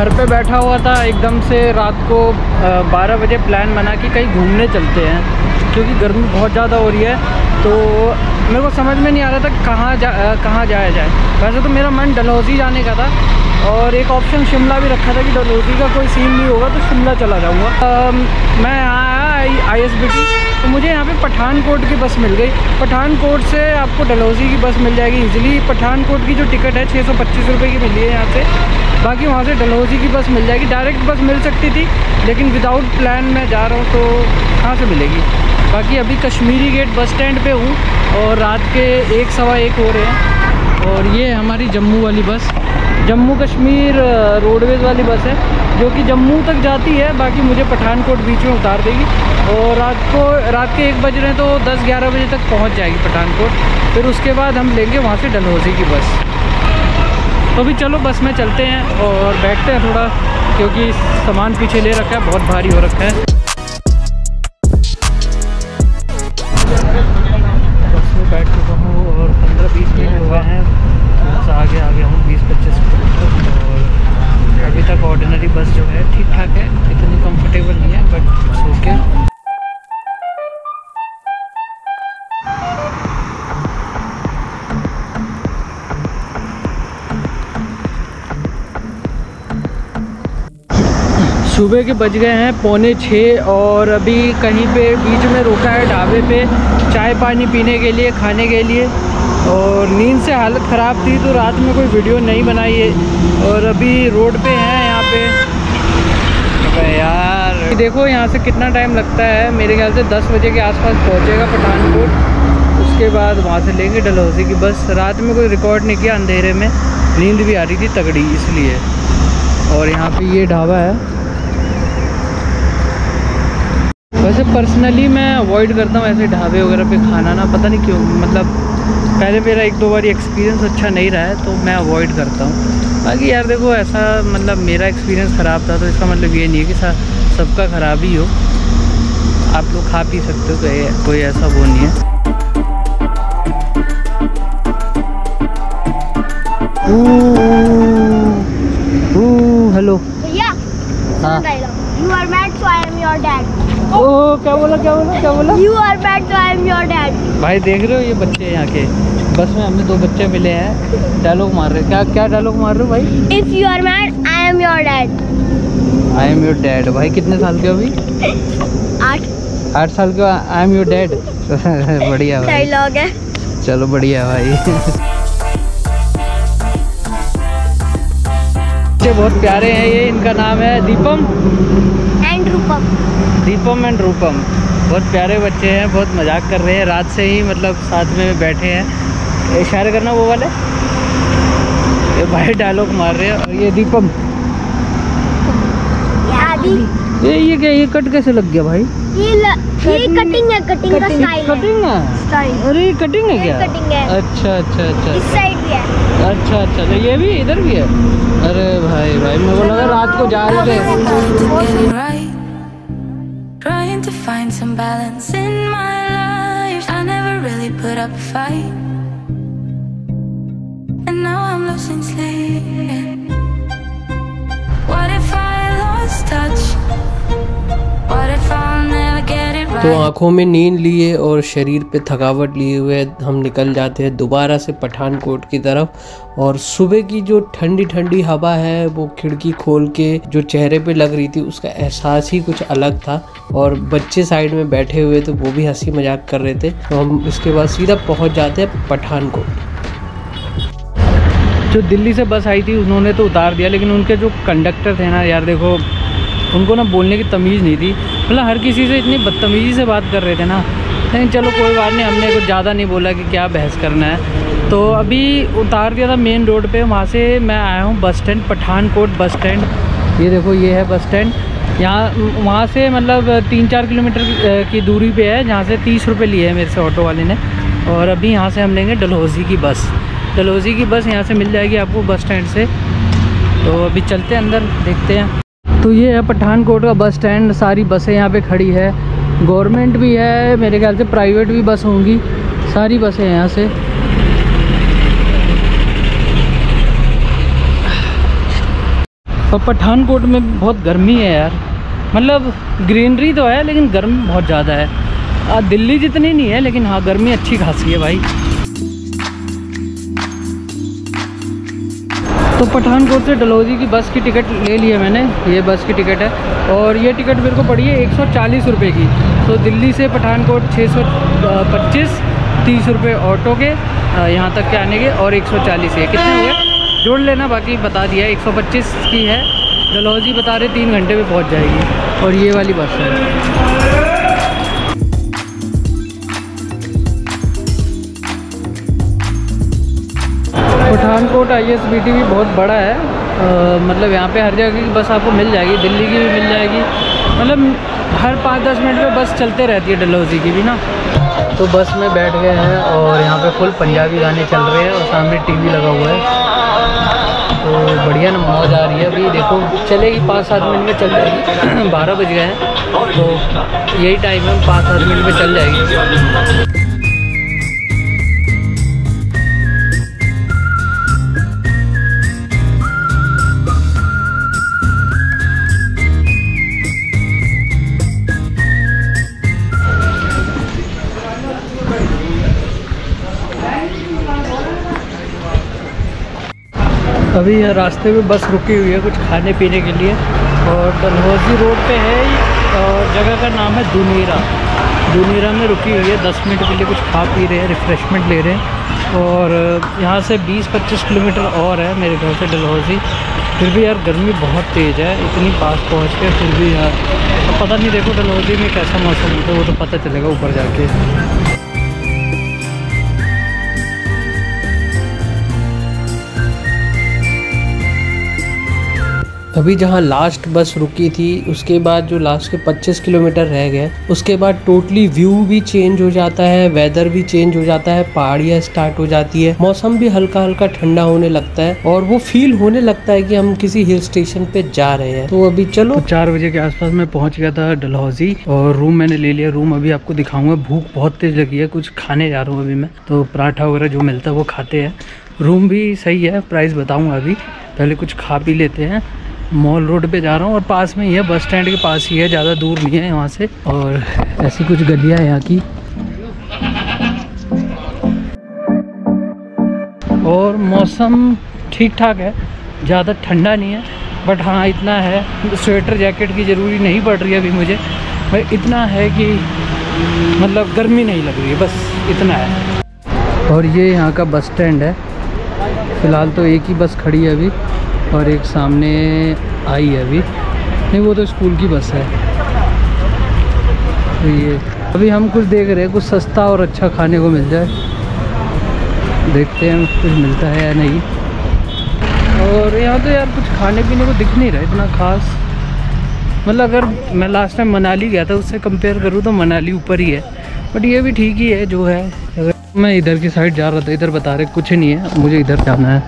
घर पे बैठा हुआ था, एकदम से रात को बारह बजे प्लान बना कि कहीं घूमने चलते हैं, क्योंकि गर्मी बहुत ज़्यादा हो रही है तो मेरे को समझ में नहीं आ रहा था कहाँ जा कहाँ जाया जाए। वैसे तो मेरा मन डलहौजी जाने का था और एक ऑप्शन शिमला भी रखा था कि डलहौजी का कोई सीन नहीं होगा तो शिमला चला जाऊँगा। मैं यहाँ आया आई एस बी टी तो मुझे यहाँ पे पठानकोट की बस मिल गई। पठानकोट से आपको डलहौजी की बस मिल जाएगी इजीली पठानकोट की जो टिकट है, छः सौ पच्चीस रुपये की मिली है यहाँ से। बाकी वहाँ से डलहौजी की बस मिल जाएगी। डायरेक्ट बस मिल सकती थी, लेकिन विदाउट प्लान मैं जा रहा हूँ तो कहाँ से मिलेगी? बाकी अभी कश्मीरी गेट बस स्टैंड पे हूँ और रात के एक सवा एक हो रहे हैं। और ये हमारी जम्मू वाली बस। जम्मू कश्मीर रोडवेज़ वाली बस है, जो कि जम्मू तक जाती है, बाकी मुझे पठानकोट बीच में उतार देगी। और रात को, रात के एक बज रहे हैं तो 10-11 बजे तक पहुँच जाएगी पठानकोट। फिर उसके बाद हम लेंगे वहाँ से डलहौजी की बस। तो भी चलो, बस में चलते हैं और बैठते हैं थोड़ा, क्योंकि सामान पीछे ले रखा है, बहुत भारी हो रखा है। सुबह के बज गए हैं, पौने छः और अभी कहीं पे बीच में रोका है ढाबे पे, चाय पानी पीने के लिए, खाने के लिए। और नींद से हालत ख़राब थी तो रात में कोई वीडियो नहीं बनाई है। और अभी रोड पे हैं यहाँ पे। यार। देखो यहाँ से कितना टाइम लगता है। मेरे ख्याल से 10 बजे के आसपास पहुँचेगा पठानकोट। उसके बाद वहाँ से लेंगे डलहौजी की बस। रात में कोई रिकॉर्ड नहीं किया अंधेरे में। नींद भी आ रही थी तगड़ी, इसलिए। और यहाँ पे ये ढाबा है। वैसे पर्सनली मैं अवॉइड करता हूँ ऐसे ढाबे वगैरह पे खाना ना पता नहीं क्यों मतलब पहले मेरा एक दो बार एक्सपीरियंस अच्छा नहीं रहा है तो मैं अवॉइड करता हूँ। बाकी यार देखो ऐसा मतलब मेरा एक्सपीरियंस ख़राब था तो इसका मतलब ये नहीं है कि सबका ख़राब ही हो। आप लोग खा पी सकते हो कोई कोई ऐसा वो नहीं है। हेलो भैया हाँ। You are mad so I am your dad oh क्या बोला क्या बोला क्या बोला? You are bad I am your dad भाई देख रहे हो ये बच्चे यहाँ के? बस में हमें दो बच्चे मिले हैं। डायलॉग मार रहे क्या क्या डायलॉग मार रहे हो भाई? If you are mad I am your dad I am your dad भाई कितने साल के हो अभी? आठ। आठ साल के आई एम योर डैड बढ़िया भाई। डायलॉग है। चलो बढ़िया भाई। बच्चे बहुत प्यारे हैं ये। इनका नाम है दीपम। दीपम एंड रूपम। बहुत प्यारे बच्चे हैं बहुत मज़ाक कर रहे हैं। रात से ही मतलब साथ में बैठे हैं। इशारे करना वो वाले? ये भाई डायलॉग मार रहे हैं और ये दीपम। ये ये क्या ये कट कैसे लग गया भाई? ये ल, ये कटिंग है कटिंग का स्टाइल है। कटिंग है? स्टाइल अरे ये कटिंग है क्या? कटिंग है। अच्छा अच्छा अच्छा। इस साइड भी है। अच्छा अच्छा तो ये भी इधर भी है? अरे भाई भाई मेरे को लगा रात को जा रहे थे. Trying to find some balance in my life. I never really put up a fight. And now I'm losing sleep. तो आँखों में नींद लिए और शरीर पे थकावट लिए हुए हम निकल जाते हैं दोबारा से पठानकोट की तरफ़। और सुबह की जो ठंडी ठंडी हवा है वो खिड़की खोल के जो चेहरे पे लग रही थी उसका एहसास ही कुछ अलग था। और बच्चे साइड में बैठे हुए थे वो भी हँसी मज़ाक कर रहे थे। तो हम इसके बाद सीधा पहुँच जाते हैं पठानकोट। जो दिल्ली से बस आई थी उन्होंने तो उतार दिया लेकिन उनके जो कंडक्टर थे ना यार देखो उनको ना बोलने की तमीज़ नहीं थी। मतलब हर किसी से इतनी बदतमीज़ी से बात कर रहे थे ना। लेकिन चलो, कोई बात नहीं, हमने कुछ ज़्यादा नहीं बोला कि क्या बहस करना है। तो अभी उतार दिया था मेन रोड पे, वहाँ से मैं आया हूँ bus stand Pathankot bus stand ये देखो, ये है बस स्टैंड यहाँ, वहाँ से मतलब तीन चार किलोमीटर की दूरी पे है, जहाँ से तीस रुपये लिए है मेरे से ऑटो वाले ने। और अभी यहाँ से हम लेंगे डलहौजी की बस डलहौजी की बस यहाँ से मिल जाएगी आपको बस स्टैंड से। तो अभी चलते हैं अंदर, देखते हैं। तो ये है पठानकोट का बस स्टैंड, सारी बसें यहाँ पे खड़ी है। गवर्नमेंट भी है, मेरे ख्याल से प्राइवेट भी बस होंगी। सारी बसें हैं यहाँ से। और पठानकोट में बहुत गर्मी है यार। मतलब ग्रीनरी तो है, लेकिन गर्मी बहुत ज़्यादा है। दिल्ली जितनी नहीं है, लेकिन हाँ गर्मी अच्छी खासी है भाई। तो पठानकोट से डलहौजी की बस की टिकट ले ली है मैंने, ये बस की टिकट है। और ये टिकट मेरे को पड़ी है एक सौ की। तो दिल्ली से पठानकोट छः सौ पच्चीस, तीस रुपये ऑटो के यहाँ तक के आने के, और एक सौ चालीस के। कितने हो गए जोड़ लेना, बाकी बता दिया 125 की है। डलहौजी बता रहे तीन घंटे में पहुँच जाएगी। और ये वाली बस है। Pathankot I S B T भी बहुत बड़ा है। मतलब यहाँ पे हर जगह की बस आपको मिल जाएगी, दिल्ली की भी मिल जाएगी। मतलब हर पाँच दस मिनट में बस चलते रहती है डलहौजी की भी ना। तो बस में बैठ गए हैं और यहाँ पे फुल पंजाबी गाने चल रहे हैं और सामने टीवी लगा हुआ है। तो बढ़िया ना मौज आ रही है। अभी देखो, चलेगी पाँच सात मिनट में चल जाएगी। बारह बज गए हैं। तो यही टाइम है पाँच सात मिनट में चल जाएगी। अभी रास्ते में बस रुकी हुई है कुछ खाने पीने के लिए और डलहौजी रोड पे है और जगह का नाम है दुनीरा। दुनीरा में रुकी हुई है, दस मिनट के लिए कुछ खा पी रहे हैं रिफ़्रेशमेंट ले रहे हैं। और यहाँ से 20-25 किलोमीटर और है मेरे घर से डलहौजी। फिर भी यार गर्मी बहुत तेज़ है, इतनी पास पहुँच के फिर भी यार। तो पता नहीं देखो डलहौजी में कैसा मौसम होता है वो तो पता चलेगा ऊपर जाके। अभी जहाँ लास्ट बस रुकी थी, उसके बाद जो लास्ट के 25 किलोमीटर रह गए, उसके बाद टोटली व्यू भी चेंज हो जाता है वेदर भी चेंज हो जाता है, पहाड़ियाँ स्टार्ट हो जाती है, मौसम भी हल्का हल्का ठंडा होने लगता है और वो फील होने लगता है कि हम किसी हिल स्टेशन पे जा रहे हैं। तो अभी चलो। तो चार बजे के आसपास में पहुँच गया था डलहौजी और रूम मैंने ले लिया। रूम अभी आपको दिखाऊँगा। भूख बहुत तेज लगी है। कुछ खाने जा रहा हूँ अभी मैं। तो पराठा वगैरह जो मिलता है वो खाते हैं। रूम भी सही है। प्राइस बताऊँगा अभी। पहले कुछ खा पी लेते हैं। मॉल रोड पे जा रहा हूँ और पास में ही है, बस स्टैंड के पास ही है, ज़्यादा दूर नहीं है यहाँ से। और ऐसी कुछ गलियाँ है यहाँ की। और मौसम ठीक ठाक है, ज़्यादा ठंडा नहीं है, बट हाँ इतना है। स्वेटर जैकेट की ज़रूरी नहीं पड़ रही अभी मुझे भाई इतना है कि मतलब गर्मी नहीं लग रही है, बस इतना है। और ये यहाँ का बस स्टैंड है। फ़िलहाल तो एक ही बस खड़ी है अभी। और एक सामने आई है अभी। नहीं, वो तो स्कूल की बस है। तो ये, अभी हम कुछ देख रहे हैं, कुछ सस्ता और अच्छा खाने को मिल जाए। देखते हैं कुछ मिलता है या नहीं। और यहाँ तो यार कुछ खाने पीने को दिख नहीं रहा इतना खास। मतलब अगर मैं लास्ट टाइम मनाली गया था, उससे कंपेयर करूँ तो मनाली ऊपर ही है। बट ये भी ठीक ही है, जो है। अगर मैं इधर की साइड जा रहा था, इधर बता रहे, कुछ नहीं है। मुझे इधर जाना है।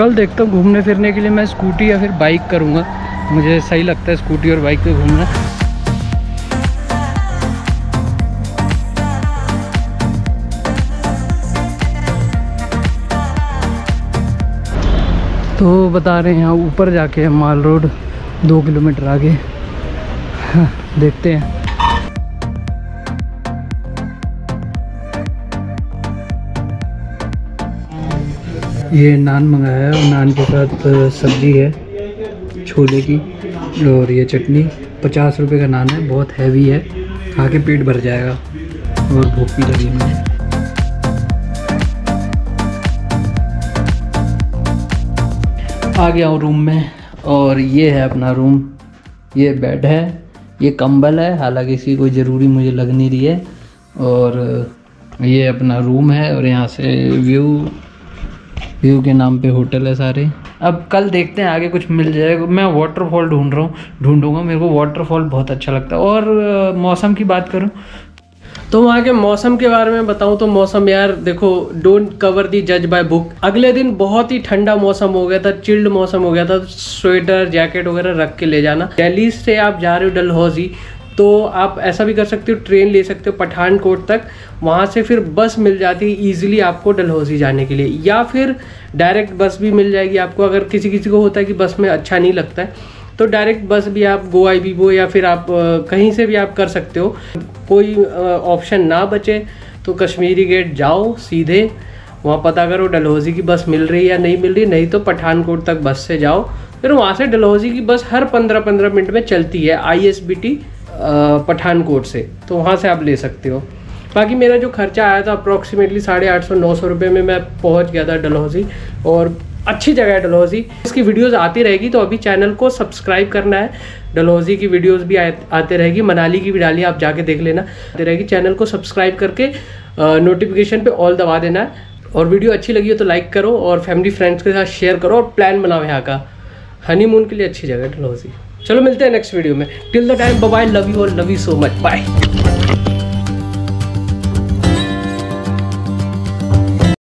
कल देखता हूँ घूमने फिरने के लिए मैं स्कूटी या फिर बाइक करूँगा। मुझे सही लगता है स्कूटी और बाइक पे घूमना। तो बता रहे हैं ऊपर जाके माल रोड दो किलोमीटर आगे। हाँ, देखते हैं। ये नान मंगाया है और नान के साथ सब्ज़ी है, छोले की और ये चटनी। पचास रुपए का नान है, बहुत हैवी है। खा के पेट भर जाएगा। और भूख भी लगी मुझे। आ गया हूँ रूम में। और ये है अपना रूम ये बेड है, ये कंबल है। हालाँकि इसकी कोई ज़रूरी मुझे लग नहीं रही है। और ये अपना रूम है और यहाँ से व्यू व्यू के नाम पे होटल है सारे। अब कल देखते हैं, आगे कुछ मिल जाएगा। मैं वाटरफॉल ढूंढ रहा हूँ, ढूंढूँगा। मेरे को वाटरफॉल बहुत अच्छा लगता है। और मौसम की बात करूँ? तो वहाँ के मौसम के बारे में बताऊँ तो मौसम यार, देखो डोंट कवर दी जज बाय बुक अगले दिन बहुत ही ठंडा मौसम हो गया था चिल्ड मौसम हो गया था। स्वेटर जैकेट वगैरह रख के ले जाना। दिल्ली से आप जा रहे हो डलहौजी तो आप ऐसा भी कर सकते हो ट्रेन ले सकते हो, पठानकोट तक। वहाँ से फिर बस मिल जाती है ईजिली आपको डलहौजी जाने के लिए। या फिर डायरेक्ट बस भी मिल जाएगी आपको, अगर किसी किसी को होता है कि बस में अच्छा नहीं लगता है तो डायरेक्ट बस भी आप गोवा बीबो या फिर आप कहीं से भी आप कर सकते हो। कोई ऑप्शन ना बचे तो कश्मीरी गेट जाओ सीधे। वहाँ पता करो डलहौजी की बस मिल रही है या नहीं मिल रही नहीं तो पठानकोट तक बस से जाओ। फिर वहाँ से डलहौजी की बस हर पंद्रह पंद्रह मिनट में चलती है I S B T Pathankot से तो वहाँ से आप ले सकते हो। बाकी मेरा जो खर्चा आया था अप्रॉक्सीमेटली साढ़े आठ सौ, नौ सौ रुपये में मैं पहुँच गया था डलहौजी, और अच्छी जगह है डलहौजी। इसकी वीडियोस आती रहेगी तो अभी चैनल को सब्सक्राइब करना है। डलहौजी की वीडियोस भी आते रहेगी, मनाली की भी डाली आप जाके देख लेना। आते रहेगी चैनल को सब्सक्राइब करके नोटिफिकेशन पे ऑल दबा देना। है और वीडियो अच्छी लगी हो तो लाइक करो, और फैमिली फ्रेंड्स के साथ शेयर करो, और प्लान बनाओ यहाँ का। हनीमून के लिए अच्छी जगह है डलहौजी। चलो मिलते हैं नेक्स्ट वीडियो में. Till the time bye love you और love you so much bye